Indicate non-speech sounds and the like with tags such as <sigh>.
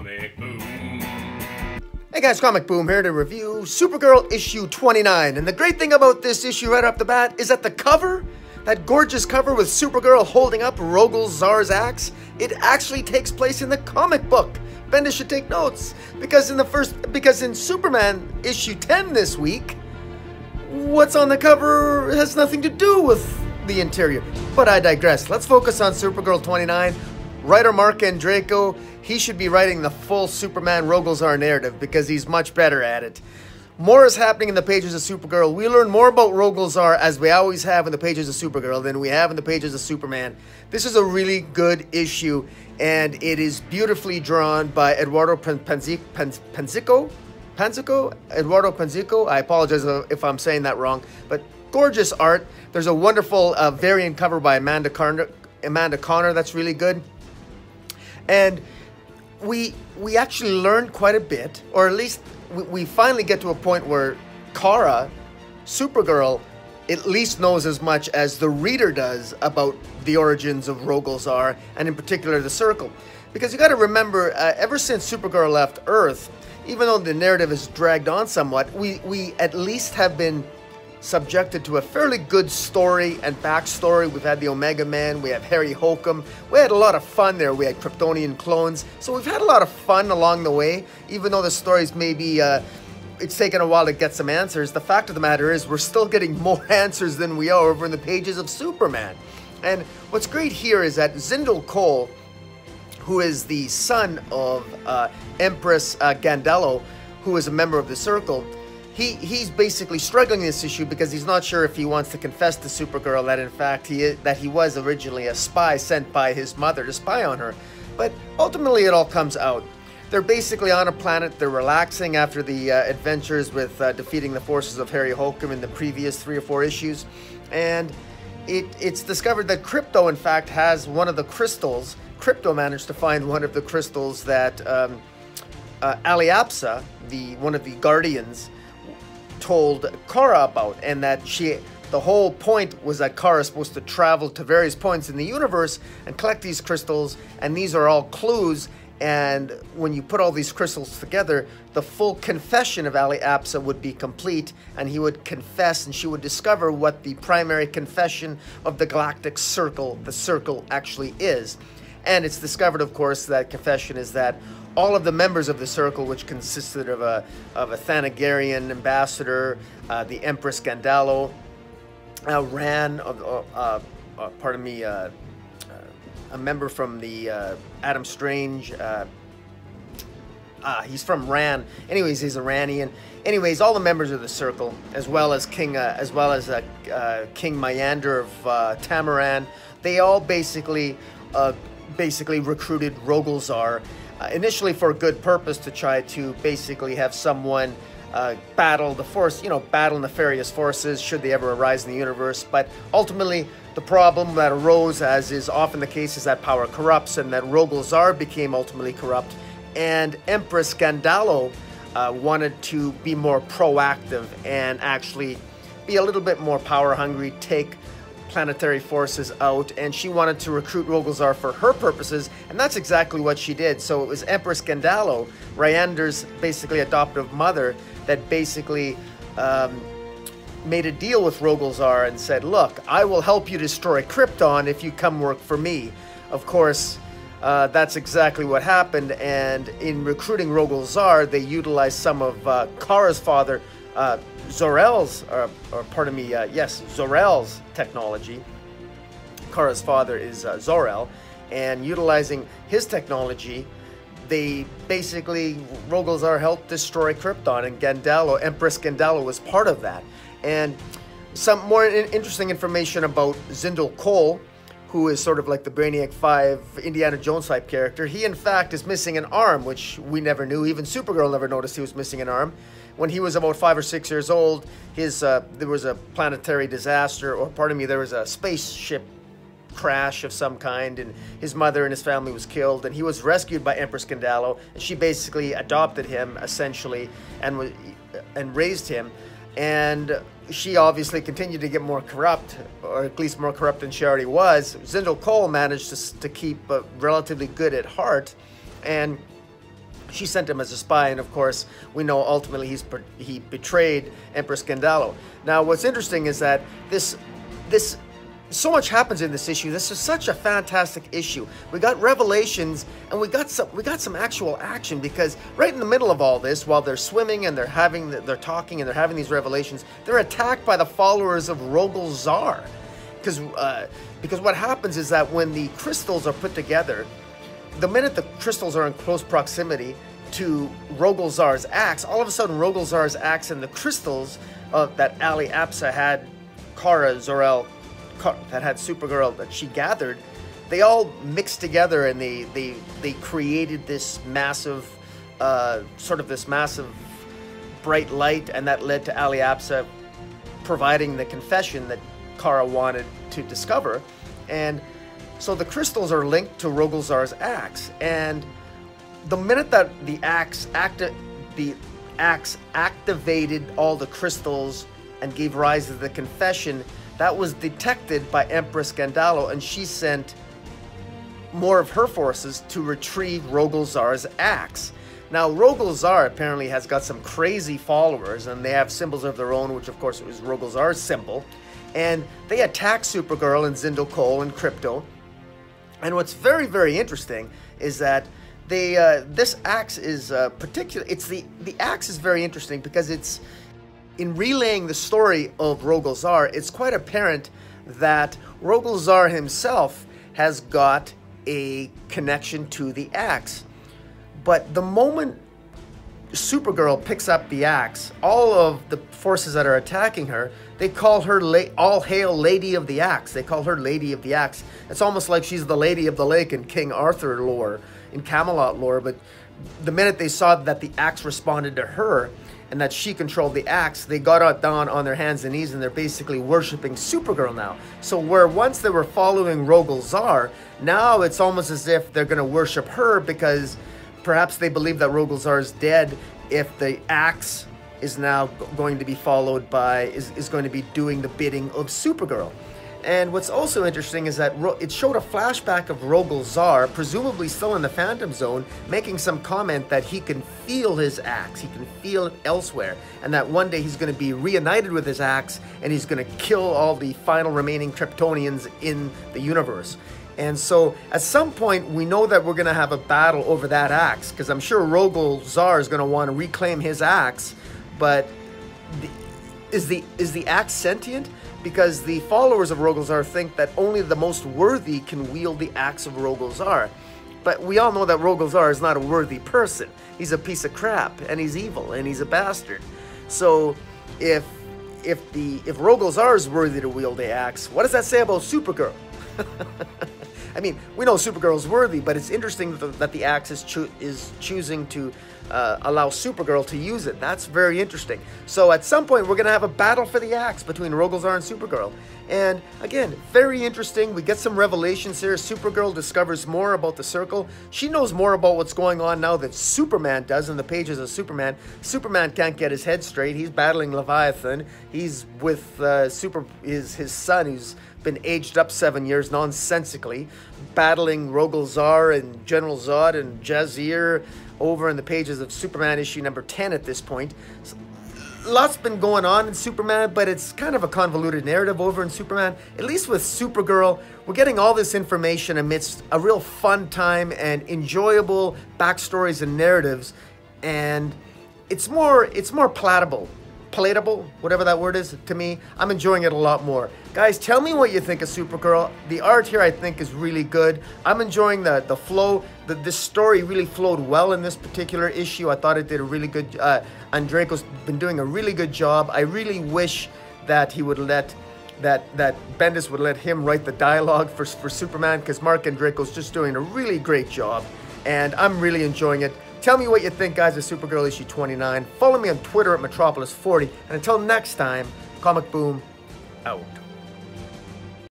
Comic Boom. Hey guys, Comic Boom here to review Supergirl issue 29. And the great thing about this issue right off the bat is that the cover, that gorgeous cover with Supergirl holding up Rogol Zaar's axe, it actually takes place in the comic book. Bendis should take notes because in the first because in Superman issue 10 this week, what's on the cover has nothing to do with the interior. But I digress. Let's focus on Supergirl 29. Writer Marc Andreyko, he should be writing the full Superman Rogol Zaar narrative because he's much better at it. More is happening in the pages of Supergirl. We learn more about Rogol Zaar as we always have in the pages of Supergirl than we have in the pages of Superman. This is a really good issue, and it is beautifully drawn by Eduardo. Penzico? Penzico? Eduardo Penzico? I apologize if I'm saying that wrong, but gorgeous art. There's a wonderful uh, variant cover by Amanda Conner, Amanda Conner that's really good. And we we actually learned quite a bit, or at least we, we finally get to a point where Kara, Supergirl, at least knows as much as the reader does about the origins of Rogol and in particular the Circle. Because you got to remember, uh, ever since Supergirl left Earth, even though the narrative is dragged on somewhat, we, we at least have been subjected to a fairly good story and backstory. We've had the Omega Man, we have Harry Hokum. We had a lot of fun there. We had Kryptonian clones. So we've had a lot of fun along the way, even though the stories maybe uh, it's taken a while to get some answers. The fact of the matter is we're still getting <laughs> more answers than we are over in the pages of Superman. And what's great here is that Z'ndol Kol, who is the son of uh, Empress uh, Gandello, who is a member of the Circle, he he's basically struggling this issue because he's not sure if he wants to confess to Supergirl that in fact he that he was originally a spy sent by his mother to spy on her. But ultimately, it all comes out. They're basically on a planet. They're relaxing after the uh, adventures with uh, defeating the forces of Harry Hokum in the previous three or four issues, and it, it's discovered that Krypto, in fact, has one of the crystals. Krypto managed to find one of the crystals that um, uh, Ali Apsa, the one of the Guardians, told Kara about, and that she the whole point was that Kara is supposed to travel to various points in the universe and collect these crystals, and these are all clues. And when you put all these crystals together, the full confession of Ali Apsa would be complete, and he would confess, and she would discover what the primary confession of the galactic circle, the circle, actually is. And it's discovered, of course, that confession is that all of the members of the circle, which consisted of a, of a Thanagarian ambassador, uh, the Empress Gandello, uh, Rann, uh, uh, uh pardon me, uh, a member from the Adam Strange. Ah, he's from Rann. Anyways, he's Iranian. Anyways, all the members of the Circle, as well as King, as well as King M'yand'r of Tamaran, they all basically, basically recruited Rogol Zaar uh, initially for a good purpose to try to basically have someone uh, battle the force, you know, battle nefarious forces should they ever arise in the universe. But ultimately, the problem that arose, as is often the case, is that power corrupts, and that Rogol Zaar became ultimately corrupt, and Empress Gandello uh, wanted to be more proactive and actually be a little bit more power hungry, take planetary forces out, and she wanted to recruit Rogol Zaar for her purposes, and that's exactly what she did. So it was Empress Gandello, Ryander's basically adoptive mother, that basically um, made a deal with Rogol Zaar and said, Look, I will help you destroy Krypton if you come work for me. Of course, uh, that's exactly what happened, and in recruiting Rogol Zaar, they utilized some of uh, Kara's father, uh, Zor-El's, or, or pardon me, uh, yes, Zor-El's technology. Kara's father is uh, Zor-El, and utilizing his technology, they basically, Rogol Zaar helped destroy Krypton, and Gandello, Empress Gandello, was part of that. And some more interesting information about Z'ndol Kol, who is sort of like the Brainiac 5 Indiana Jones type character. He, in fact, is missing an arm, which we never knew. Even Supergirl never noticed he was missing an arm when he was about five or six years old, his uh, there was a planetary disaster, or pardon me, there was a spaceship crash of some kind, and his mother and his family was killed, and he was rescued by Empress Gandello, and she basically adopted him essentially, and and raised him, and she obviously continued to get more corrupt, or at least more corrupt than she already was. Z'ndol Kol managed to, to keep uh, relatively good at heart, and she sent him as a spy, and of course, we know ultimately he's he betrayed Empress Gandello. Now, what's interesting is that this this so much happens in this issue. This is such a fantastic issue. We got revelations and we got some we got some actual action because right in the middle of all this, while they're swimming and they're having they're talking and they're having these revelations, they're attacked by the followers of Rogol Zaar. Because uh, because what happens is that when the crystals are put together, the minute the crystals are in close proximity to Rogol Zaar's axe, all of a sudden Rogol Zaar's axe and the crystals uh, that Ali Apsa had, Kara Zor-El that had Supergirl that she gathered, they all mixed together and they they they created this massive, uh, sort of this massive bright light, and that led to Ali Apsa providing the confession that Kara wanted to discover, and so the crystals are linked to Rogol Zaar's axe, and the minute that the axe acti- the axe activated all the crystals and gave rise to the confession that was detected by Empress Gandello, and she sent more of her forces to retrieve Rogol Zaar's axe. Now, Rogol Zaar apparently has got some crazy followers, and they have symbols of their own, which of course is Rogol Zaar's symbol. And they attack Supergirl and Z'ndol Kol and Krypto. And what's very, very interesting is that they uh, this axe is uh, particular. It's the the axe is very interesting because it's in relaying the story of Rogol Zaar, it's quite apparent that Rogol Zaar himself has got a connection to the axe. But the moment Supergirl picks up the axe, all of the forces that are attacking her, they call her all hail Lady of the Axe. They call her Lady of the Axe. It's almost like she's the Lady of the Lake in King Arthur lore, in Camelot lore. But the minute they saw that the axe responded to her, and that she controlled the axe, they got out down on their hands and knees and they're basically worshiping Supergirl now. So where once they were following Rogol Zaar, now it's almost as if they're going to worship her because perhaps they believe that Rogol Zaar is dead if the axe is now going to be followed by, is, is going to be doing the bidding of Supergirl. And what's also interesting is that it showed a flashback of Rogol Zaar, presumably still in the Phantom Zone, making some comment that he can feel his axe, he can feel it elsewhere, and that one day he's going to be reunited with his axe and he's going to kill all the final remaining Kryptonians in the universe. And so at some point, we know that we're going to have a battle over that axe, because I'm sure Rogol Zaar is going to want to reclaim his axe, but is the is the axe sentient? because the followers of Rogol Zaar think that only the most worthy can wield the axe of Rogol Zaar. But we all know that Rogol Zaar is not a worthy person. He's a piece of crap, and he's evil, and he's a bastard. So, if if the if Rogol Zaar is worthy to wield the axe, what does that say about Supergirl? <laughs> I mean, we know Supergirl is worthy, but it's interesting that the, that the axe is, cho- is choosing to uh, allow Supergirl to use it. That's very interesting. So at some point, we're going to have a battle for the axe between Rogol Zaar and Supergirl. And again, very interesting. We get some revelations here. Supergirl discovers more about the Circle. She knows more about what's going on now than Superman does in the pages of Superman. Superman can't get his head straight. He's battling Leviathan. He's with uh, Super his his son, who's been aged up seven years nonsensically, battling Rogol Zaar and General Zod and Jazir over in the pages of Superman issue number 10 at this point. So, lots been going on in Superman, but it's kind of a convoluted narrative over in Superman. At least with Supergirl, we're getting all this information amidst a real fun time and enjoyable backstories and narratives, and it's more it's more palatable palatable, whatever that word is, to me. I'm enjoying it a lot more. Guys, tell me what you think of Supergirl. The art here, I think, is really good. I'm enjoying the, the flow. The, this story really flowed well in this particular issue. I thought it did a really good, uh, Andreyko's been doing a really good job. I really wish that he would let that that Bendis would let him write the dialogue for, for Superman because Marc Andreyko's just doing a really great job and I'm really enjoying it. Tell me what you think, guys, of Supergirl issue 29. Follow me on Twitter at Metropolis40. And until next time, Comic Boom out.